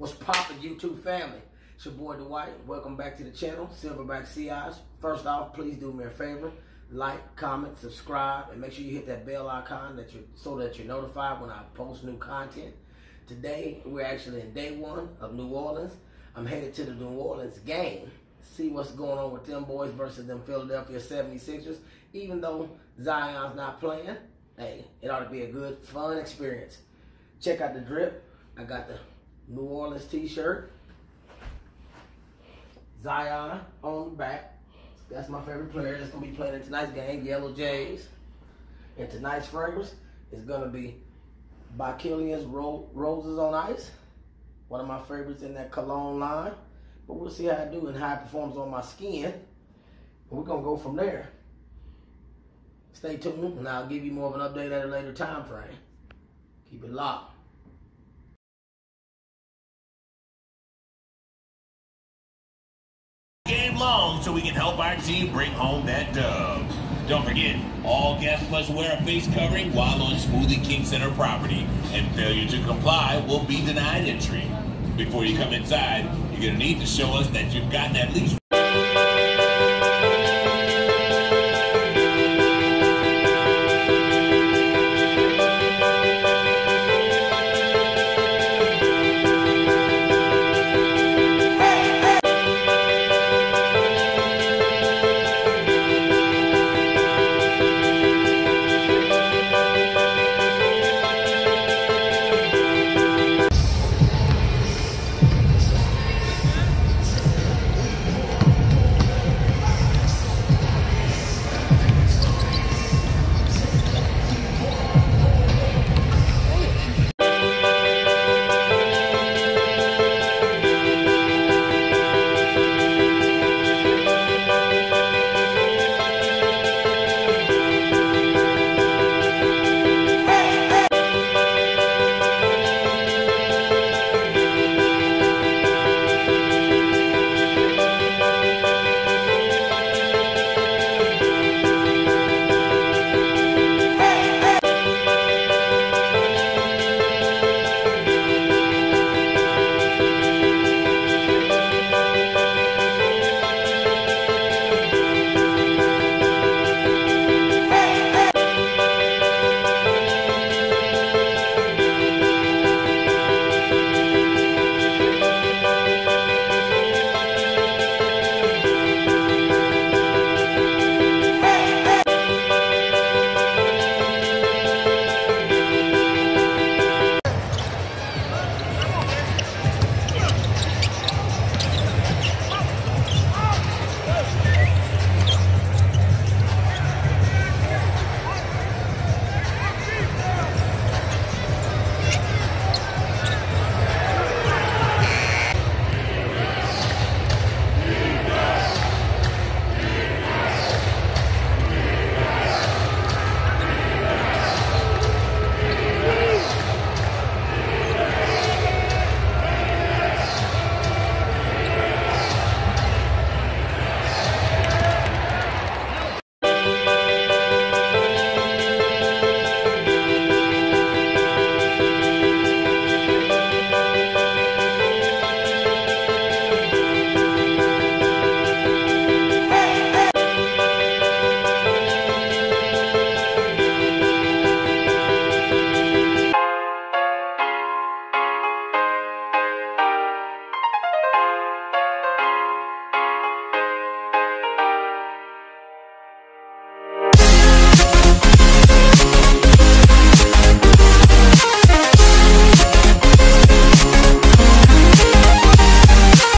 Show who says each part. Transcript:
Speaker 1: YouTube family. It's your boy Dwight. Welcome back to the channel, Silverback Sillage. First off, please do me a favor. Like, comment, subscribe, and make sure you hit that bell icon that you so that you're notified when I post new content. Today, we're actually in day one of New Orleans. I'm headed to the New Orleans game. See what's going on with them boys versus them Philadelphia 76ers. Even though Zion's not playing, hey, it ought to be a good, fun experience. Check out the drip. I got the New Orleans t-shirt. Zion on the back. That's my favorite player that's going to be playing in tonight's game, Yellow Jays. And tonight's fragrance is going to be by Kilian's Ro- Roses on Ice. One of my favorites in that cologne line. But we'll see how I do and how it performs on my skin. And we're going to go from there. Stay tuned, and I'll give you more of an update at a later time frame. Keep it locked.
Speaker 2: So we can help our team bring home that dub. Don't forget, all guests must wear a face covering while on Smoothie King Center property, and failure to comply will be denied entry. Before you come inside, you're going to need to show us that you've gotten at least